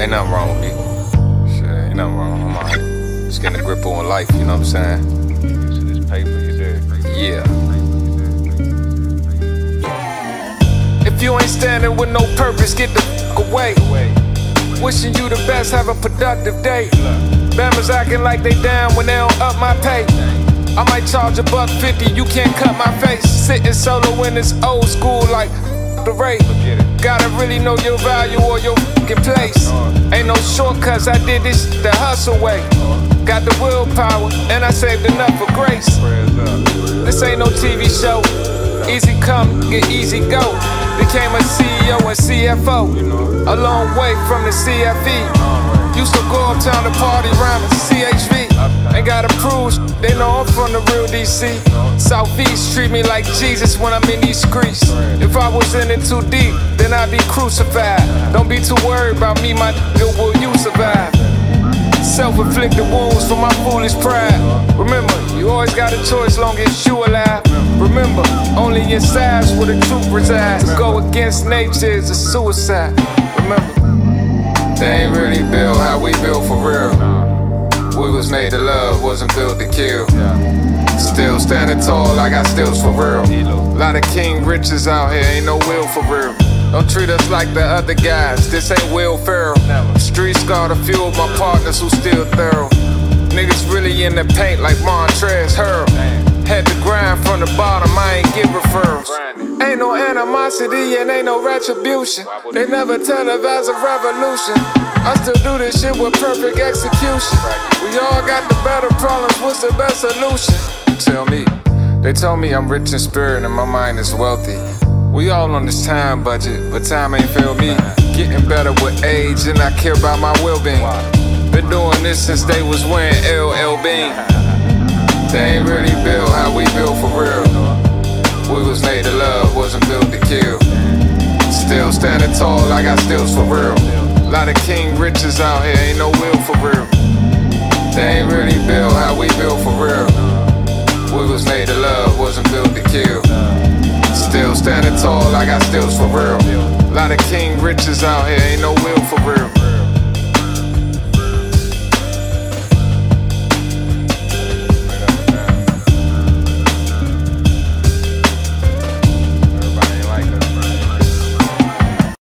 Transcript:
Ain't nothing wrong with me. Shit, ain't nothing wrong. I'm alright. Just getting a grip on life, you know what I'm saying? Yeah. If you ain't standing with no purpose, get the fuck away. Wishing you the best, have a productive day. Bama's acting like they down when they don't up my pay. I might charge a buck fifty, you can't cut my face. Sitting solo in this old school like the rate. Gotta really know your value or your fucking place. Ain't no shortcuts, I did this the hustle way. Got the willpower, and I saved enough for grace. This ain't no TV show. Easy come, get easy go. Became a CEO and CFO. A long way from the CFE. Used to go uptown to party rhyming CHV. Ain't gotta prove, they know I'm from the real DC. Southeast treat me like Jesus when I'm in these streets. If I was in it too deep, then I'd be crucified. Don't be too worried about me, my nigga, will you survive? Self-inflicted wounds for my foolish pride. Remember, you always got a choice long as you alive. Remember, only in size where the truth resides. To go against nature is a suicide. Remember, They ain't really built we built for real. We was made to love, wasn't built to kill. Still standing tall, like I got stills for real. Lot of King Richards out here, ain't no will for real. Don't treat us like the other guys, this ain't Will Ferrell. Street scarred a few of my partners who still thorough. Niggas really in the paint like Montrezl Harrell. Animosity and ain't no retribution. They never televise a revolution. I still do this shit with perfect execution. We all got the better problems, what's the best solution? Tell me. They told me I'm rich in spirit and my mind is wealthy. We all on this time budget, but time ain't failed me. Getting better with age, and I care about my well-being. Been doing this since they was wearing LL Bean. They ain't really built how we Still standing tall, I got stills for real. Lot of King Richards out here, ain't no will for real. They ain't really built how we built for real. We was made to love, wasn't built to kill. Still standing tall, I got stills for real. Lot of King Richards out here, ain't no will for real.